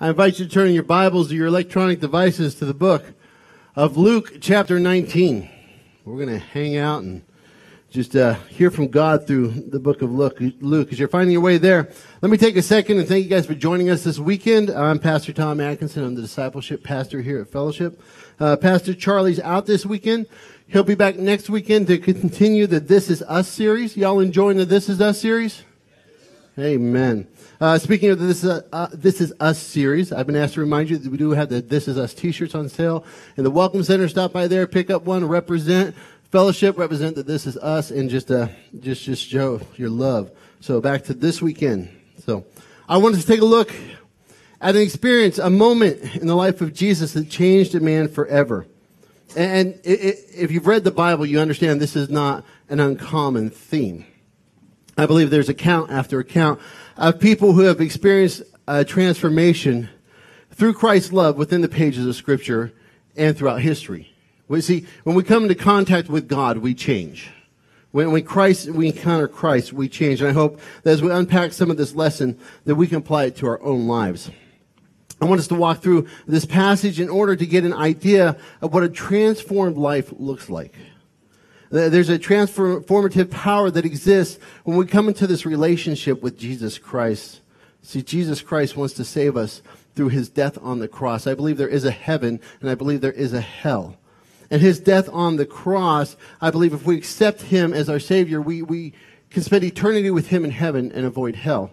I invite you to turn your Bibles or your electronic devices to the book of Luke, chapter 19. We're going to hang out and just uh, hear from God through the book of Luke. Luke, as you're finding your way there, let me take a second and thank you guys for joining us this weekend. I'm Pastor Tom Atkinson. I'm the discipleship pastor here at Fellowship. Uh, pastor Charlie's out this weekend. He'll be back next weekend to continue the This Is Us series. Y'all enjoying the This Is Us series? Amen. Uh, speaking of this, uh, uh, this is Us series, I've been asked to remind you that we do have the This Is Us t-shirts on sale in the Welcome Center. Stop by there, pick up one, represent fellowship, represent that this is us, and just uh, just just show your love. So back to this weekend. So I wanted to take a look at an experience, a moment in the life of Jesus that changed a man forever. And it, it, if you've read the Bible, you understand this is not an uncommon theme. I believe there's account after account of people who have experienced a transformation through Christ's love within the pages of Scripture and throughout history. We see, when we come into contact with God, we change. When we Christ, we encounter Christ, we change. And I hope that as we unpack some of this lesson, that we can apply it to our own lives. I want us to walk through this passage in order to get an idea of what a transformed life looks like. There's a transformative power that exists when we come into this relationship with Jesus Christ. See, Jesus Christ wants to save us through his death on the cross. I believe there is a heaven and I believe there is a hell. And his death on the cross, I believe if we accept him as our Savior, we, we can spend eternity with him in heaven and avoid hell.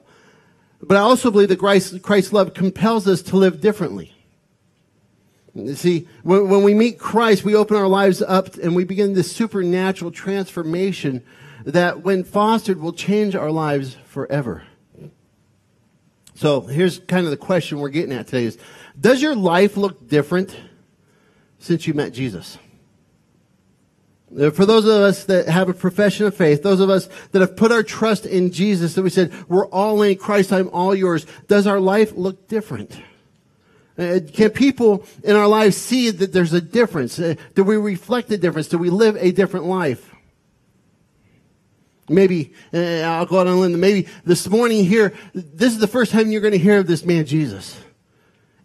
But I also believe that Christ, Christ's love compels us to live differently. See, when, when we meet Christ, we open our lives up and we begin this supernatural transformation that, when fostered, will change our lives forever. So here's kind of the question we're getting at today is, does your life look different since you met Jesus? For those of us that have a profession of faith, those of us that have put our trust in Jesus, that we said, we're all in Christ, I'm all yours, does our life look different? Uh, can people in our lives see that there's a difference? Uh, do we reflect the difference? Do we live a different life? Maybe, uh, I'll go out on a limb, maybe this morning here, this is the first time you're going to hear of this man Jesus.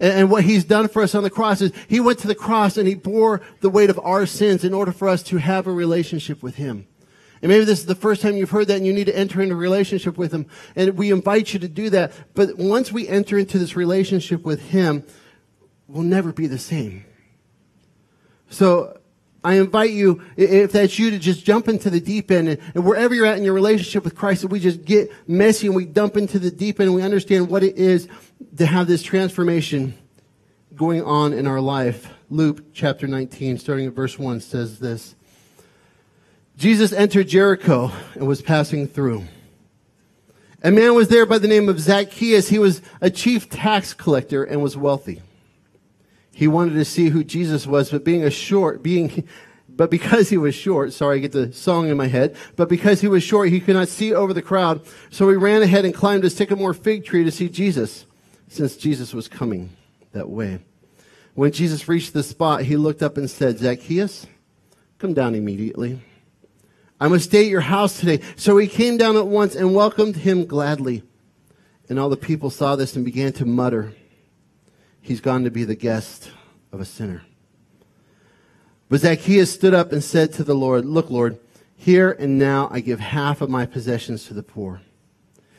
And, and what he's done for us on the cross is he went to the cross and he bore the weight of our sins in order for us to have a relationship with him. And maybe this is the first time you've heard that and you need to enter into a relationship with him. And we invite you to do that. But once we enter into this relationship with him, we'll never be the same. So I invite you, if that's you, to just jump into the deep end and, wherever you're at in your relationship with Christ, that we just get messy and we dump into the deep end and we understand what it is to have this transformation going on in our life. Luke chapter 19, starting at verse 1, says this. Jesus entered Jericho and was passing through. A man was there by the name of Zacchaeus. He was a chief tax collector and was wealthy. He wanted to see who Jesus was, but being a short, being, but because he was short, sorry, I get the song in my head, but because he was short, he could not see over the crowd. So he ran ahead and climbed a sycamore fig tree to see Jesus, since Jesus was coming that way. When Jesus reached the spot, he looked up and said, Zacchaeus, come down immediately. I must stay at your house today. So he came down at once and welcomed him gladly. And all the people saw this and began to mutter, He's gone to be the guest of a sinner. But Zacchaeus stood up and said to the Lord, Look, Lord, here and now I give half of my possessions to the poor.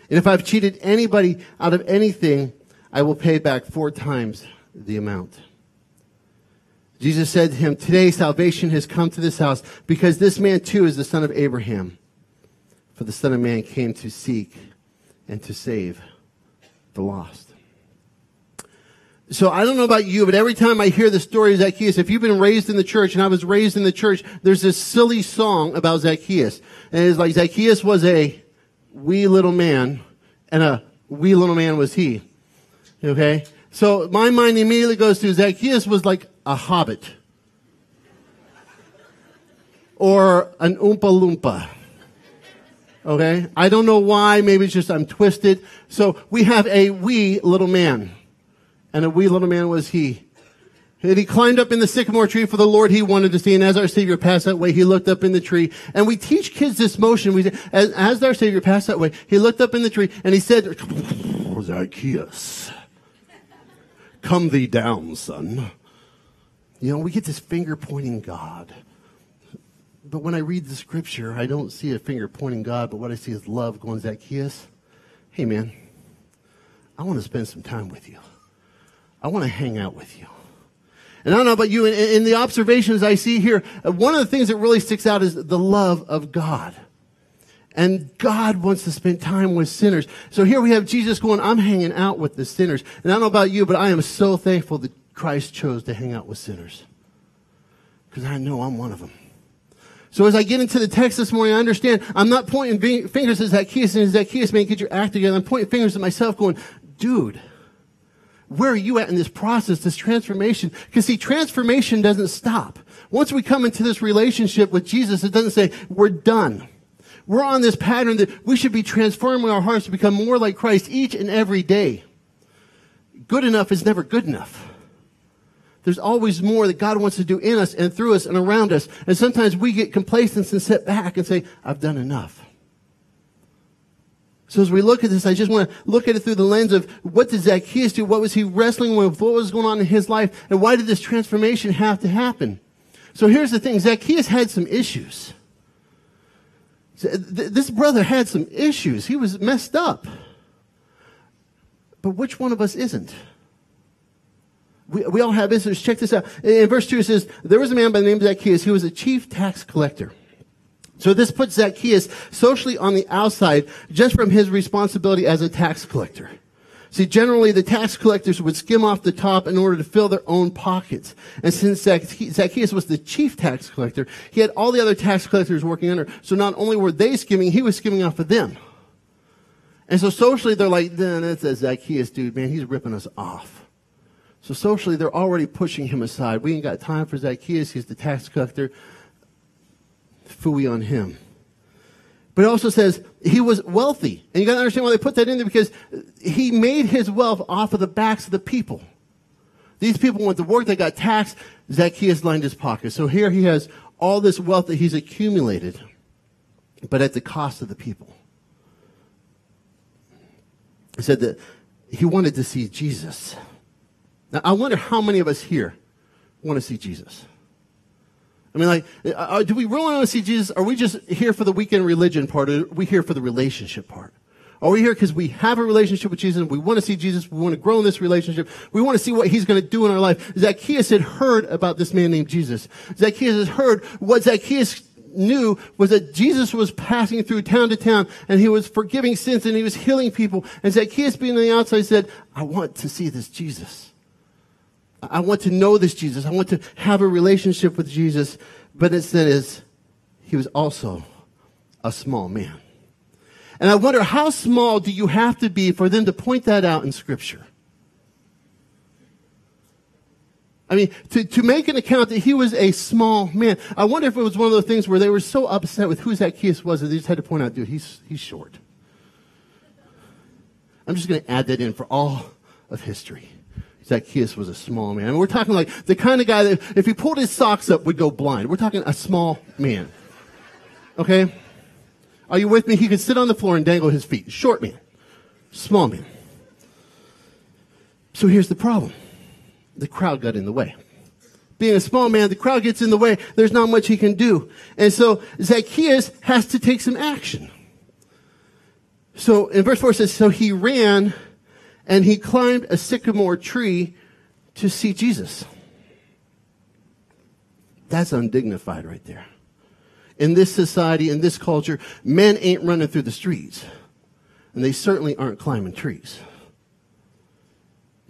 And if I've cheated anybody out of anything, I will pay back four times the amount. Jesus said to him, Today salvation has come to this house because this man too is the son of Abraham. For the Son of Man came to seek and to save the lost. So I don't know about you, but every time I hear the story of Zacchaeus, if you've been raised in the church, and I was raised in the church, there's this silly song about Zacchaeus. And it's like Zacchaeus was a wee little man, and a wee little man was he. Okay? So my mind immediately goes to Zacchaeus was like a hobbit or an Oompa Loompa. Okay? I don't know why. Maybe it's just I'm twisted. So we have a wee little man. And a wee little man was he. And he climbed up in the sycamore tree for the Lord he wanted to see. And as our Savior passed that way, he looked up in the tree. And we teach kids this motion. We say, as, as our Savior passed that way, he looked up in the tree and he said, Zacchaeus, Come thee down, son. You know, we get this finger pointing God. But when I read the scripture, I don't see a finger pointing God, but what I see is love going, to Zacchaeus, hey man, I want to spend some time with you. I want to hang out with you. And I don't know about you, in, in the observations I see here, uh, one of the things that really sticks out is the love of God. And God wants to spend time with sinners. So here we have Jesus going, I'm hanging out with the sinners. And I don't know about you, but I am so thankful that Christ chose to hang out with sinners. Because I know I'm one of them. So as I get into the text this morning, I understand I'm not pointing fingers at Zacchaeus and Zacchaeus, man, get your act together. I'm pointing fingers at myself going, dude, where are you at in this process, this transformation? Because see, transformation doesn't stop. Once we come into this relationship with Jesus, it doesn't say we're done. We're on this pattern that we should be transforming our hearts to become more like Christ each and every day. Good enough is never good enough. There's always more that God wants to do in us and through us and around us. And sometimes we get complacent and sit back and say, I've done enough. So as we look at this, I just want to look at it through the lens of what did Zacchaeus do? What was he wrestling with? What was going on in his life? And why did this transformation have to happen? So here's the thing. Zacchaeus had some issues. This brother had some issues. He was messed up. But which one of us isn't? We, we all have issues. Check this out. In verse 2 it says, There was a man by the name of Zacchaeus who was a chief tax collector. So this puts Zacchaeus socially on the outside just from his responsibility as a tax collector. See, generally the tax collectors would skim off the top in order to fill their own pockets. And since Zacchaeus was the chief tax collector, he had all the other tax collectors working under. So not only were they skimming, he was skimming off of them. And so socially they're like, then that's a Zacchaeus dude, man, he's ripping us off. So socially, they're already pushing him aside. We ain't got time for Zacchaeus. He's the tax collector. Fooey on him. But it also says he was wealthy. And you got to understand why they put that in there because he made his wealth off of the backs of the people. These people went to work, they got taxed. Zacchaeus lined his pockets. So here he has all this wealth that he's accumulated, but at the cost of the people. He said that he wanted to see Jesus. Now, I wonder how many of us here want to see Jesus. I mean, like, uh, uh, do we really want to see Jesus? Are we just here for the weekend religion part, or are we here for the relationship part? Are we here because we have a relationship with Jesus and we want to see Jesus? We want to grow in this relationship. We want to see what he's going to do in our life. Zacchaeus had heard about this man named Jesus. Zacchaeus had heard what Zacchaeus knew was that Jesus was passing through town to town and he was forgiving sins and he was healing people. And Zacchaeus being on the outside said, I want to see this Jesus. I want to know this Jesus. I want to have a relationship with Jesus. But instead is, he was also a small man. And I wonder how small do you have to be for them to point that out in scripture? I mean, to, to make an account that he was a small man. I wonder if it was one of those things where they were so upset with who Zacchaeus was that they just had to point out, dude, he's, he's short. I'm just going to add that in for all of history. Zacchaeus was a small man. I mean, we're talking like the kind of guy that if he pulled his socks up would go blind. We're talking a small man. Okay? Are you with me? He could sit on the floor and dangle his feet. Short man. Small man. So here's the problem. The crowd got in the way. Being a small man, the crowd gets in the way. There's not much he can do. And so Zacchaeus has to take some action. So in verse 4 it says, So he ran and he climbed a sycamore tree to see Jesus. That's undignified right there. In this society, in this culture, men ain't running through the streets. And they certainly aren't climbing trees.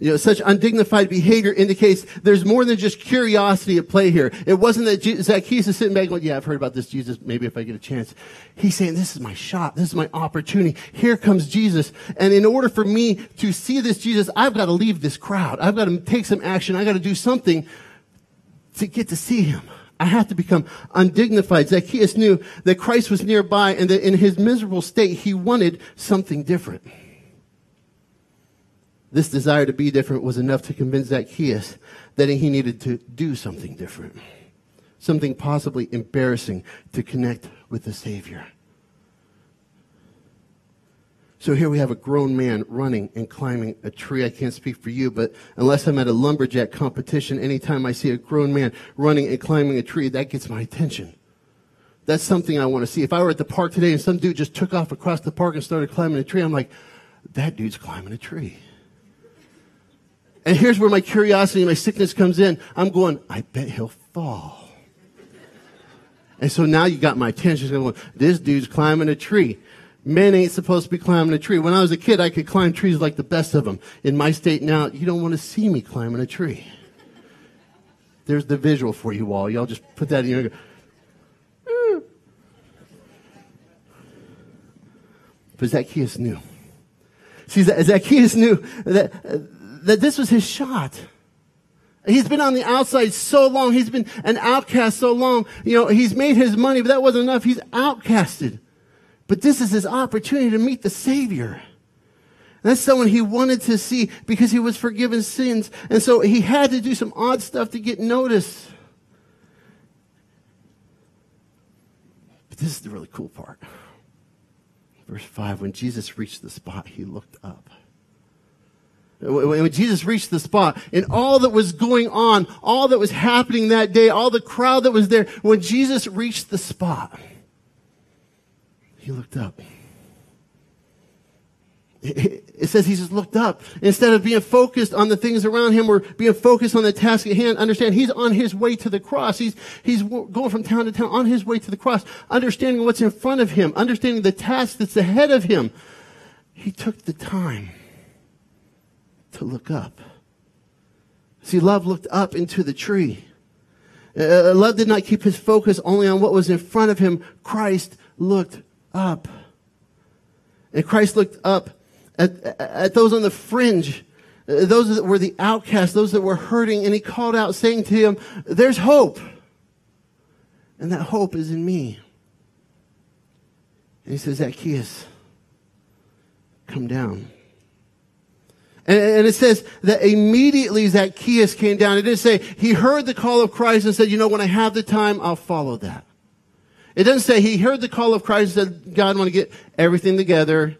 You know, such undignified behavior indicates there's more than just curiosity at play here. It wasn't that Zacchaeus is sitting back going, yeah, I've heard about this Jesus. Maybe if I get a chance. He's saying, this is my shot. This is my opportunity. Here comes Jesus. And in order for me to see this Jesus, I've got to leave this crowd. I've got to take some action. I've got to do something to get to see him. I have to become undignified. Zacchaeus knew that Christ was nearby and that in his miserable state, he wanted something different. This desire to be different was enough to convince Zacchaeus that he needed to do something different, something possibly embarrassing to connect with the Savior. So here we have a grown man running and climbing a tree. I can't speak for you, but unless I'm at a lumberjack competition, anytime I see a grown man running and climbing a tree, that gets my attention. That's something I want to see. If I were at the park today and some dude just took off across the park and started climbing a tree, I'm like, that dude's climbing a tree. And here's where my curiosity and my sickness comes in. I'm going, I bet he'll fall. And so now you got my attention. Going, this dude's climbing a tree. Men ain't supposed to be climbing a tree. When I was a kid, I could climb trees like the best of them. In my state now, you don't want to see me climbing a tree. There's the visual for you all. Y'all just put that in your. But Zacchaeus knew. See, Zacchaeus knew that, uh, that this was his shot. He's been on the outside so long. He's been an outcast so long. You know, he's made his money, but that wasn't enough. He's outcasted. But this is his opportunity to meet the Savior. That's someone he wanted to see because he was forgiven sins. And so he had to do some odd stuff to get noticed. But this is the really cool part. Verse 5 When Jesus reached the spot, he looked up. When Jesus reached the spot and all that was going on, all that was happening that day, all the crowd that was there, when Jesus reached the spot, he looked up. It says he just looked up. Instead of being focused on the things around him or being focused on the task at hand, understand he's on his way to the cross. He's, he's going from town to town on his way to the cross, understanding what's in front of him, understanding the task that's ahead of him. He took the time to look up. See, love looked up into the tree. Uh, love did not keep his focus only on what was in front of him. Christ looked up. And Christ looked up at, at those on the fringe, uh, those that were the outcasts, those that were hurting, and he called out saying to him, there's hope. And that hope is in me. And he says, Zacchaeus, come down. And, and it says that immediately Zacchaeus came down. It didn't say he heard the call of Christ and said, you know, when I have the time, I'll follow that. It doesn't say he heard the call of Christ and said, God, I want to get everything together.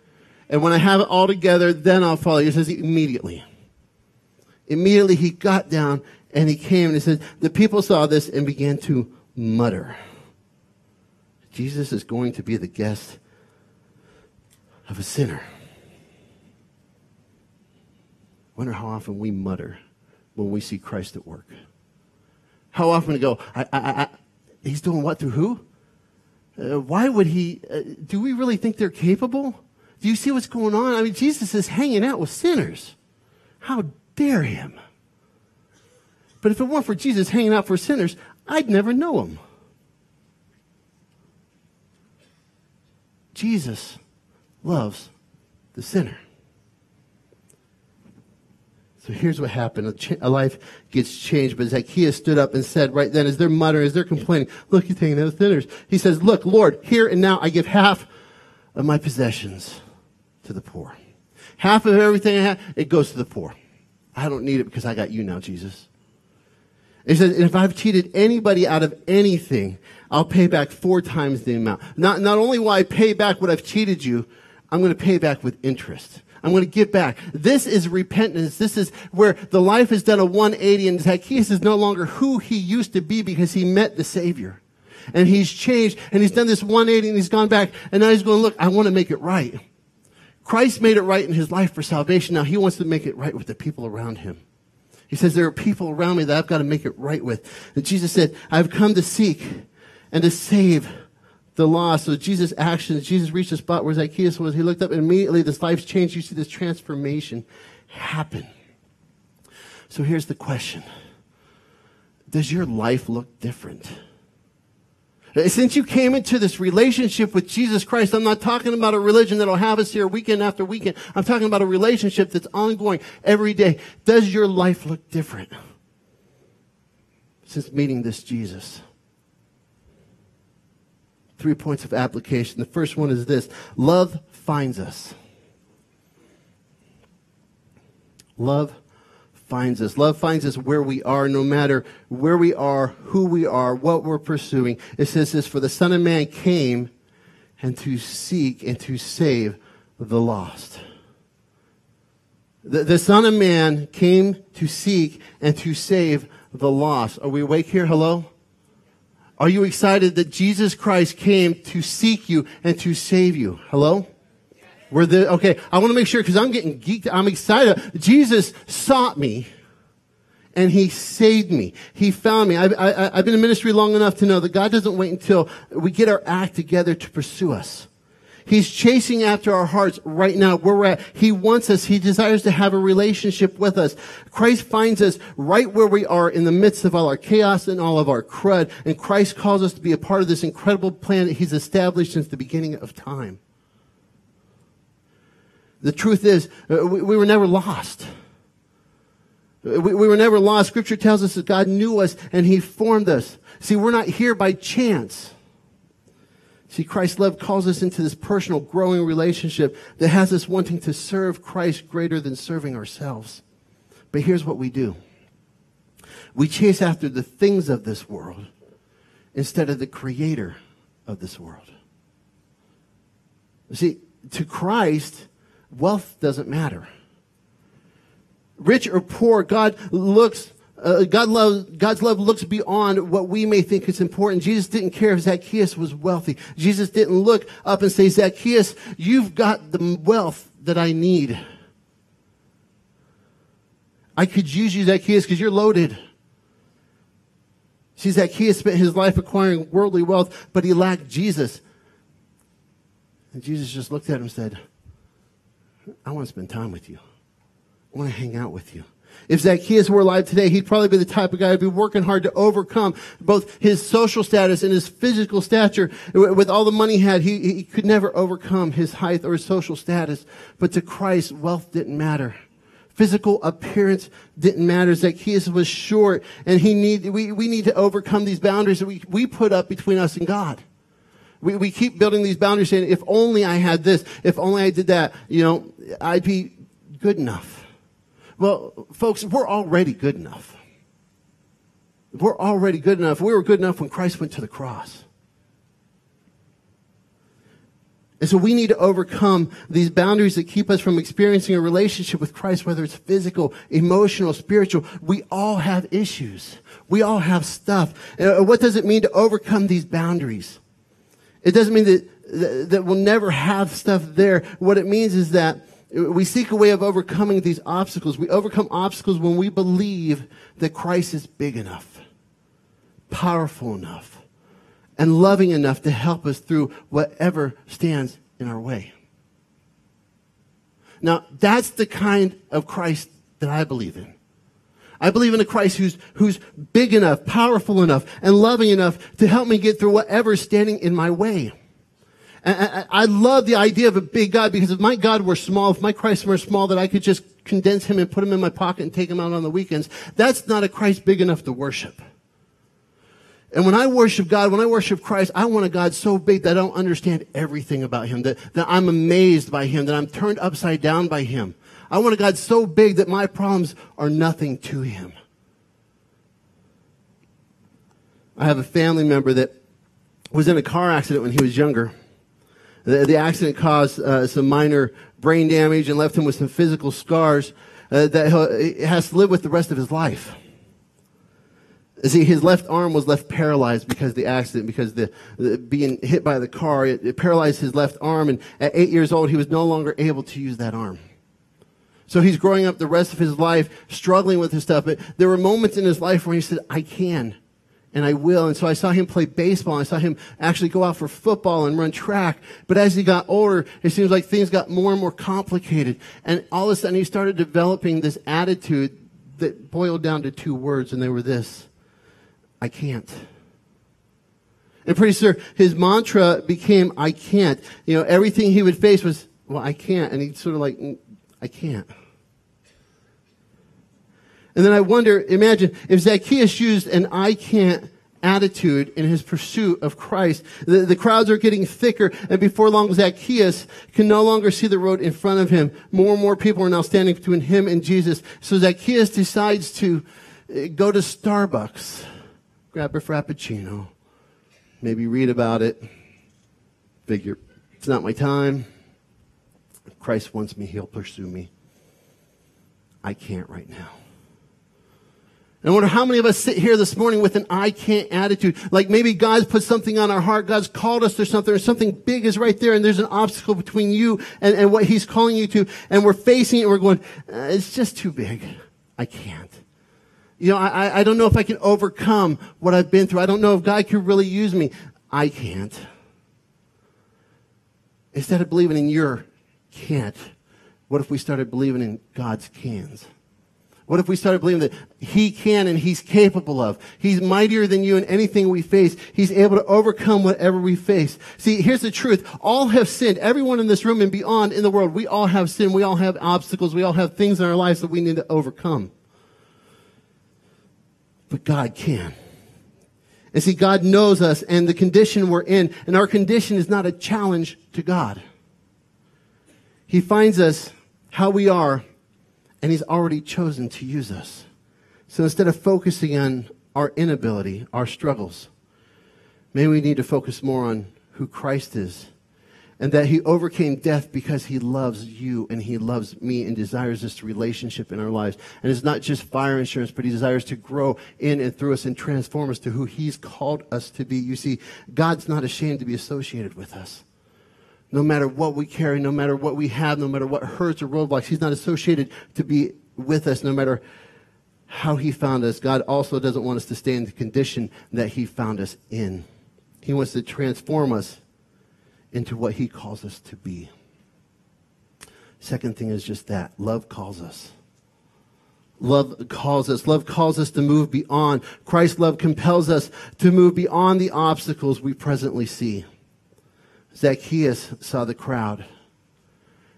And when I have it all together, then I'll follow you. It says immediately. Immediately he got down and he came and he said, the people saw this and began to mutter. Jesus is going to be the guest of a sinner. Wonder how often we mutter when we see Christ at work. How often we go, I, I, I, he's doing what through who? Uh, why would he? Uh, do we really think they're capable? Do you see what's going on? I mean, Jesus is hanging out with sinners. How dare him? But if it weren't for Jesus hanging out for sinners, I'd never know him. Jesus loves the sinner. So here's what happened. A, life gets changed, but Zacchaeus stood up and said right then, as they're muttering, as they're complaining, look, he's taking those sinners. He says, look, Lord, here and now I give half of my possessions to the poor. Half of everything I have, it goes to the poor. I don't need it because I got you now, Jesus. He says, if I've cheated anybody out of anything, I'll pay back four times the amount. Not, not only will I pay back what I've cheated you, I'm going to pay back with interest. I'm going to give back. This is repentance. This is where the life has done a 180 and Zacchaeus is no longer who he used to be because he met the Savior. And he's changed and he's done this 180 and he's gone back and now he's going, look, I want to make it right. Christ made it right in his life for salvation. Now he wants to make it right with the people around him. He says, there are people around me that I've got to make it right with. And Jesus said, I've come to seek and to save the law. So Jesus' actions, Jesus reached a spot where Zacchaeus was. He looked up and immediately this life's changed. You see this transformation happen. So here's the question. Does your life look different? Since you came into this relationship with Jesus Christ, I'm not talking about a religion that'll have us here weekend after weekend. I'm talking about a relationship that's ongoing every day. Does your life look different since meeting this Jesus? Three points of application. The first one is this love finds us. Love finds us. Love finds us where we are, no matter where we are, who we are, what we're pursuing. It says this For the Son of Man came and to seek and to save the lost. The, the Son of Man came to seek and to save the lost. Are we awake here? Hello? Are you excited that Jesus Christ came to seek you and to save you? Hello? We're the, okay, I want to make sure because I'm getting geeked. I'm excited. Jesus sought me and he saved me. He found me. I, I've been in ministry long enough to know that God doesn't wait until we get our act together to pursue us. He's chasing after our hearts right now where we're at. He wants us. He desires to have a relationship with us. Christ finds us right where we are in the midst of all our chaos and all of our crud. And Christ calls us to be a part of this incredible plan that he's established since the beginning of time. The truth is, uh, we, we were never lost. We, we were never lost. Scripture tells us that God knew us and he formed us. See, we're not here by chance. See, Christ's love calls us into this personal, growing relationship that has us wanting to serve Christ greater than serving ourselves. But here's what we do we chase after the things of this world instead of the creator of this world. See, to Christ, wealth doesn't matter. Rich or poor, God looks uh, God love, God's love looks beyond what we may think is important. Jesus didn't care if Zacchaeus was wealthy. Jesus didn't look up and say, Zacchaeus, you've got the wealth that I need. I could use you, Zacchaeus, because you're loaded. See, Zacchaeus spent his life acquiring worldly wealth, but he lacked Jesus. And Jesus just looked at him and said, I want to spend time with you. I want to hang out with you. If Zacchaeus were alive today, he'd probably be the type of guy who'd be working hard to overcome both his social status and his physical stature. With all the money he had, he, he could never overcome his height or his social status. But to Christ, wealth didn't matter. Physical appearance didn't matter. Zacchaeus was short and he need, we, we need to overcome these boundaries that we, we put up between us and God. We, we keep building these boundaries saying, if only I had this, if only I did that, you know, I'd be good enough. Well, folks, we're already good enough. We're already good enough. We were good enough when Christ went to the cross. And so we need to overcome these boundaries that keep us from experiencing a relationship with Christ, whether it's physical, emotional, spiritual. We all have issues. We all have stuff. And uh, what does it mean to overcome these boundaries? It doesn't mean that, that we'll never have stuff there. What it means is that we seek a way of overcoming these obstacles. We overcome obstacles when we believe that Christ is big enough, powerful enough, and loving enough to help us through whatever stands in our way. Now, that's the kind of Christ that I believe in. I believe in a Christ who's, who's big enough, powerful enough, and loving enough to help me get through whatever's standing in my way. I, I love the idea of a big God because if my God were small, if my Christ were small, that I could just condense him and put him in my pocket and take him out on the weekends, that's not a Christ big enough to worship. And when I worship God, when I worship Christ, I want a God so big that I don't understand everything about him, that, that I'm amazed by him, that I'm turned upside down by him. I want a God so big that my problems are nothing to him. I have a family member that was in a car accident when he was younger. The, the accident caused uh, some minor brain damage and left him with some physical scars uh, that he has to live with the rest of his life. See, his left arm was left paralyzed because of the accident, because the, the being hit by the car, it, it paralyzed his left arm, and at eight years old, he was no longer able to use that arm. So he's growing up the rest of his life struggling with his stuff. But there were moments in his life where he said, I can and I will. And so I saw him play baseball. I saw him actually go out for football and run track. But as he got older, it seems like things got more and more complicated. And all of a sudden he started developing this attitude that boiled down to two words, and they were this I can't. And pretty soon his mantra became, I can't. You know, everything he would face was, well, I can't. And he'd sort of like, mm, I can't. And then I wonder, imagine if Zacchaeus used an I can't attitude in his pursuit of Christ. The, the, crowds are getting thicker, and before long, Zacchaeus can no longer see the road in front of him. More and more people are now standing between him and Jesus. So Zacchaeus decides to uh, go to Starbucks, grab a Frappuccino, maybe read about it, figure, it's not my time. Christ wants me, he'll pursue me. I can't right now. I wonder how many of us sit here this morning with an I can't attitude. Like maybe God's put something on our heart. God's called us to something or something big is right there and there's an obstacle between you and, and what he's calling you to. And we're facing it and we're going, uh, it's just too big. I can't. You know, I, I don't know if I can overcome what I've been through. I don't know if God can really use me. I can't. Instead of believing in your can't, what if we started believing in God's cans? What if we started believing that He can and He's capable of? He's mightier than you in anything we face. He's able to overcome whatever we face. See, here's the truth. All have sinned. Everyone in this room and beyond in the world, we all have sin. We all have obstacles. We all have things in our lives that we need to overcome. But God can. And see, God knows us and the condition we're in, and our condition is not a challenge to God. He finds us how we are and He's already chosen to use us. So instead of focusing on our inability, our struggles, maybe we need to focus more on who Christ is and that He overcame death because He loves you and He loves me and desires this relationship in our lives. And it's not just fire insurance, but He desires to grow in and through us and transform us to who He's called us to be. You see, God's not ashamed to be associated with us no matter what we carry, no matter what we have, no matter what hurts or roadblocks. He's not associated to be with us no matter how he found us. God also doesn't want us to stay in the condition that he found us in. He wants to transform us into what he calls us to be. Second thing is just that love calls us. Love calls us. Love calls us to move beyond. Christ's love compels us to move beyond the obstacles we presently see. Zacchaeus saw the crowd.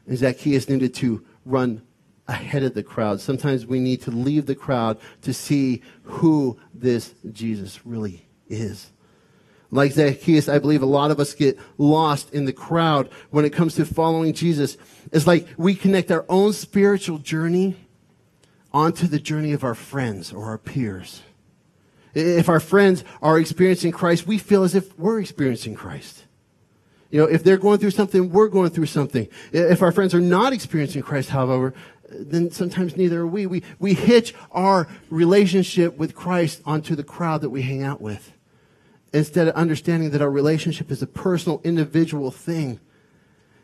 And Zacchaeus needed to run ahead of the crowd. Sometimes we need to leave the crowd to see who this Jesus really is. Like Zacchaeus, I believe a lot of us get lost in the crowd when it comes to following Jesus. It's like we connect our own spiritual journey onto the journey of our friends or our peers. If our friends are experiencing Christ, we feel as if we're experiencing Christ. You know, if they're going through something, we're going through something. If our friends are not experiencing Christ, however, then sometimes neither are we. We, we hitch our relationship with Christ onto the crowd that we hang out with instead of understanding that our relationship is a personal, individual thing.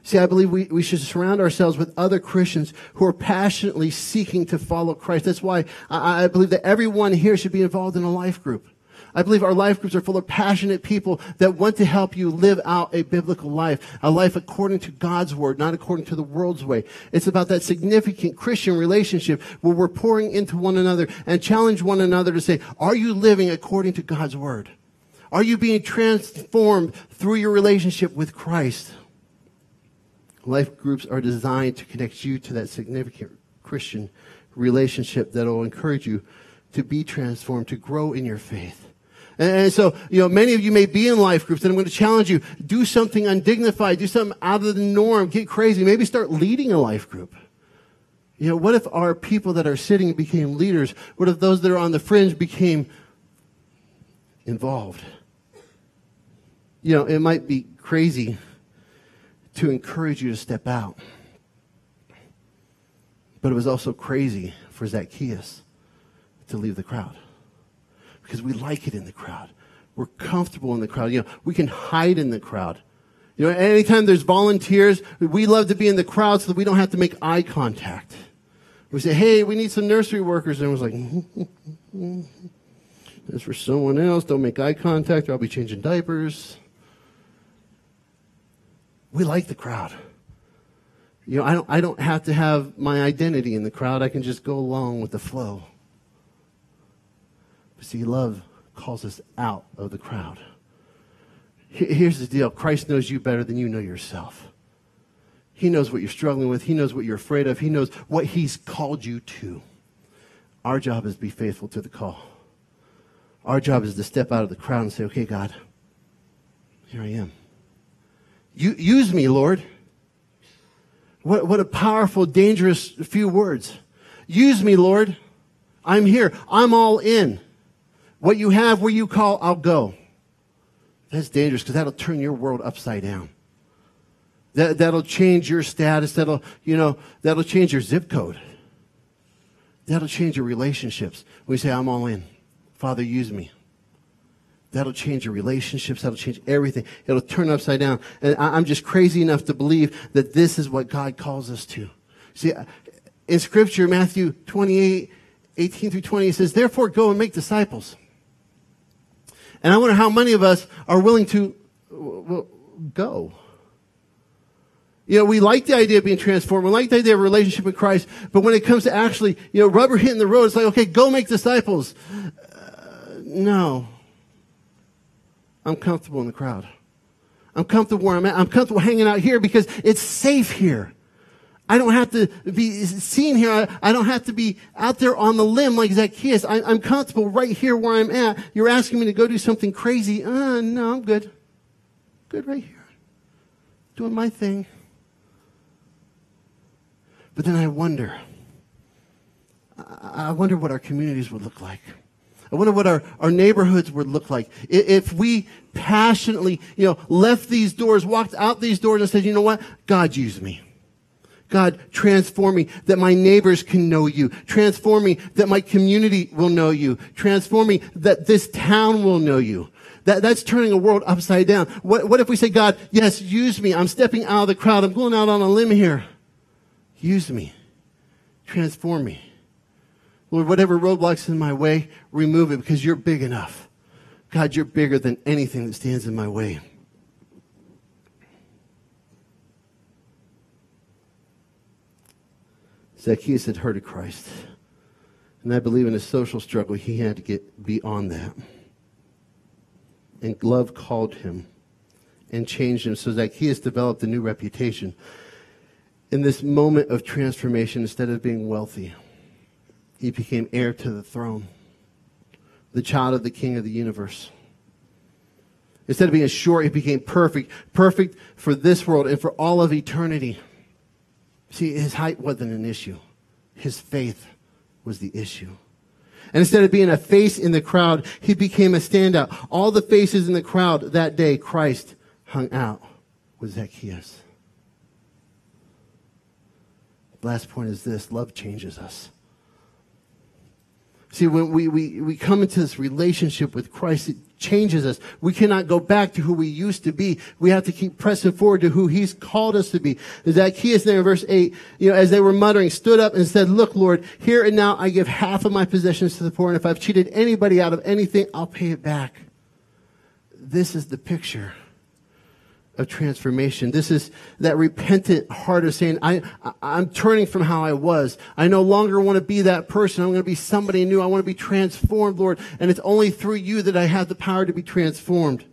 See, I believe we, we should surround ourselves with other Christians who are passionately seeking to follow Christ. That's why I, I believe that everyone here should be involved in a life group. I believe our life groups are full of passionate people that want to help you live out a biblical life, a life according to God's word, not according to the world's way. It's about that significant Christian relationship where we're pouring into one another and challenge one another to say, are you living according to God's word? Are you being transformed through your relationship with Christ? Life groups are designed to connect you to that significant Christian relationship that will encourage you to be transformed, to grow in your faith. And so, you know, many of you may be in life groups and I'm going to challenge you, do something undignified, do something out of the norm, get crazy, maybe start leading a life group. You know, what if our people that are sitting became leaders? What if those that are on the fringe became involved? You know, it might be crazy to encourage you to step out. But it was also crazy for Zacchaeus to leave the crowd because we like it in the crowd. We're comfortable in the crowd. You know, we can hide in the crowd. You know, anytime there's volunteers, we love to be in the crowd so that we don't have to make eye contact. We say, hey, we need some nursery workers. And everyone's like, that's for someone else. Don't make eye contact or I'll be changing diapers. We like the crowd. You know, I don't, I don't have to have my identity in the crowd. I can just go along with the flow. See, love calls us out of the crowd. Here's the deal Christ knows you better than you know yourself. He knows what you're struggling with, He knows what you're afraid of, He knows what He's called you to. Our job is to be faithful to the call. Our job is to step out of the crowd and say, okay, God, here I am. You, use me, Lord. What, what a powerful, dangerous few words. Use me, Lord. I'm here. I'm all in. What you have where you call, I'll go. That's dangerous because that'll turn your world upside down. That, that'll change your status. That'll, you know, that'll change your zip code. That'll change your relationships. We say, I'm all in. Father, use me. That'll change your relationships. That'll change everything. It'll turn upside down. And I, I'm just crazy enough to believe that this is what God calls us to. See, in scripture, Matthew 28, 18 through 20, it says, therefore go and make disciples. And I wonder how many of us are willing to go. You know, we like the idea of being transformed. We like the idea of a relationship with Christ. But when it comes to actually, you know, rubber hitting the road, it's like, okay, go make disciples. Uh, no. I'm comfortable in the crowd. I'm comfortable where I'm at. I'm comfortable hanging out here because it's safe here. I don't have to be seen here. I, I, don't have to be out there on the limb like Zacchaeus. I, am comfortable right here where I'm at. You're asking me to go do something crazy. Uh, no, I'm good. Good right here. Doing my thing. But then I wonder. I wonder what our communities would look like. I wonder what our, our neighborhoods would look like if we passionately, you know, left these doors, walked out these doors and said, you know what? God used me. God, transform me that my neighbors can know you. Transform me that my community will know you. Transform me that this town will know you. That, that's turning a world upside down. What, what if we say, God, yes, use me. I'm stepping out of the crowd. I'm going out on a limb here. Use me. Transform me. Lord, whatever roadblocks in my way, remove it because you're big enough. God, you're bigger than anything that stands in my way. Zacchaeus had heard of Christ. And I believe in his social struggle, he had to get beyond that. And love called him and changed him so Zacchaeus developed a new reputation. In this moment of transformation, instead of being wealthy, he became heir to the throne, the child of the king of the universe. Instead of being short, he became perfect, perfect for this world and for all of eternity. See, his height wasn't an issue. His faith was the issue. And instead of being a face in the crowd, he became a standout. All the faces in the crowd that day, Christ hung out with Zacchaeus. Last point is this love changes us. See, when we, we, we come into this relationship with Christ, it changes us. We cannot go back to who we used to be. We have to keep pressing forward to who He's called us to be. Zacchaeus there in verse 8, you know, as they were muttering, stood up and said, Look, Lord, here and now I give half of my possessions to the poor, and if I've cheated anybody out of anything, I'll pay it back. This is the picture of transformation. This is that repentant heart of saying, I, I, am turning from how I was. I no longer want to be that person. I'm going to be somebody new. I want to be transformed, Lord. And it's only through you that I have the power to be transformed.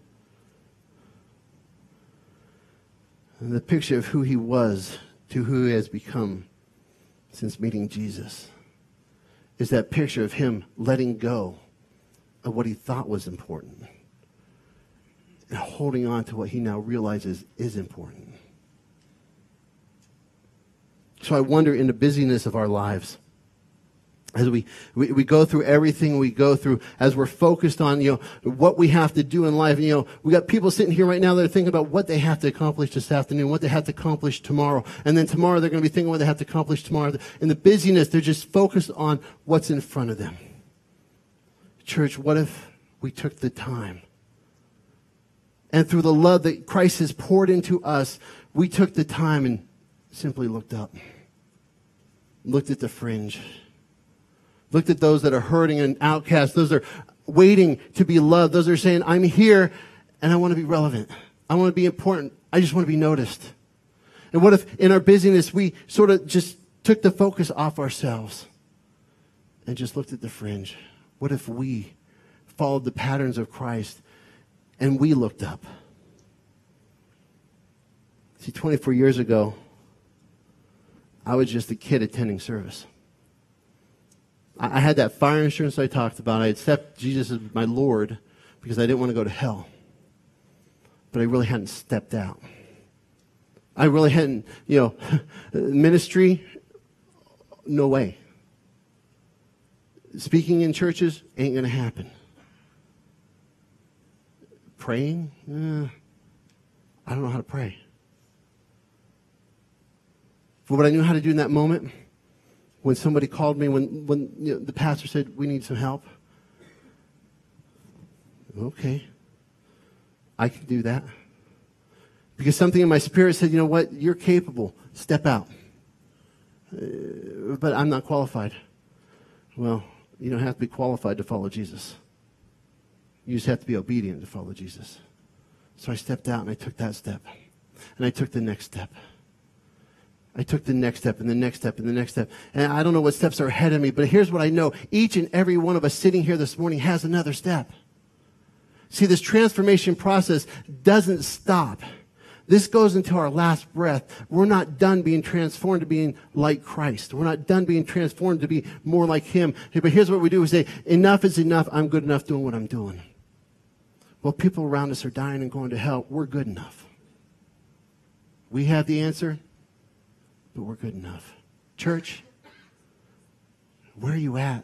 And the picture of who he was to who he has become since meeting Jesus is that picture of him letting go of what he thought was important and holding on to what he now realizes is important. So I wonder in the busyness of our lives, as we, we, we, go through everything we go through, as we're focused on, you know, what we have to do in life. You know, we got people sitting here right now that are thinking about what they have to accomplish this afternoon, what they have to accomplish tomorrow. And then tomorrow they're going to be thinking what they have to accomplish tomorrow. In the busyness, they're just focused on what's in front of them. Church, what if we took the time and through the love that Christ has poured into us, we took the time and simply looked up, looked at the fringe, looked at those that are hurting and outcast, those that are waiting to be loved, those that are saying, I'm here and I want to be relevant. I want to be important. I just want to be noticed. And what if in our busyness we sort of just took the focus off ourselves and just looked at the fringe? What if we followed the patterns of Christ and we looked up. See, 24 years ago, I was just a kid attending service. I, had that fire insurance I talked about. I accepted Jesus as my Lord because I didn't want to go to hell. But I really hadn't stepped out. I really hadn't, you know, ministry, no way. Speaking in churches ain't going to happen praying? Eh, I don't know how to pray. For what I knew how to do in that moment, when somebody called me, when, when you know, the pastor said, We need some help. Okay. I can do that. Because something in my spirit said, You know what? You're capable. Step out. Uh, but I'm not qualified. Well, you don't have to be qualified to follow Jesus. You just have to be obedient to follow Jesus. So I stepped out and I took that step. And I took the next step. I took the next step and the next step and the next step. And I don't know what steps are ahead of me, but here's what I know. Each and every one of us sitting here this morning has another step. See, this transformation process doesn't stop. This goes into our last breath. We're not done being transformed to being like Christ. We're not done being transformed to be more like Him. But here's what we do. We say, enough is enough. I'm good enough doing what I'm doing. Well, people around us are dying and going to hell. We're good enough. We have the answer, but we're good enough. Church, where are you at?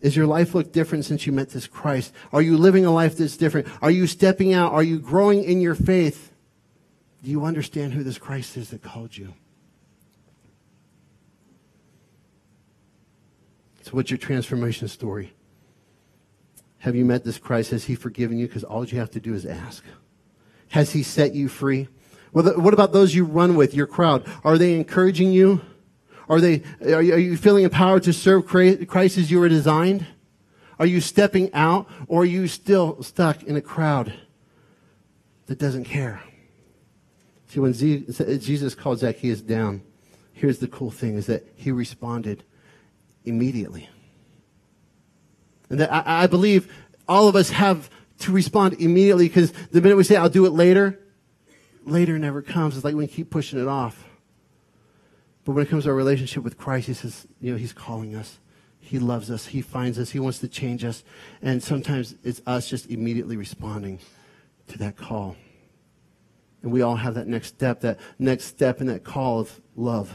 Is your life look different since you met this Christ? Are you living a life that's different? Are you stepping out? Are you growing in your faith? Do you understand who this Christ is that called you? So, what's your transformation story? Have you met this Christ? Has He forgiven you? Because all you have to do is ask. Has He set you free? Well, what about those you run with, your crowd? Are they encouraging you? Are they, are you, feeling empowered to serve Christ as you were designed? Are you stepping out or are you still stuck in a crowd that doesn't care? See, when Jesus called Zacchaeus down, here's the cool thing is that he responded immediately. And that I, I believe all of us have to respond immediately because the minute we say, I'll do it later, later never comes. It's like we keep pushing it off. But when it comes to our relationship with Christ, he says, you know, he's calling us. He loves us. He finds us. He wants to change us. And sometimes it's us just immediately responding to that call. And we all have that next step, that next step in that call of love.